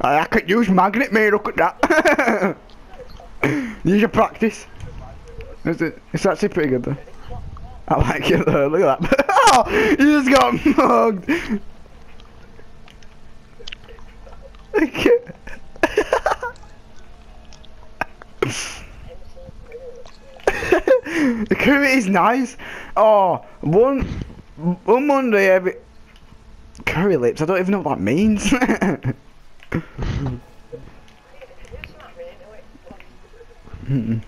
I, could use magnet, mate. Look at that. Use your practice. Is it? It's actually pretty good though. I like it though. Look at that. oh, you just got mugged. The curry is nice. Oh, one one Monday every curry lips. I don't even know what that means. Mm-mm.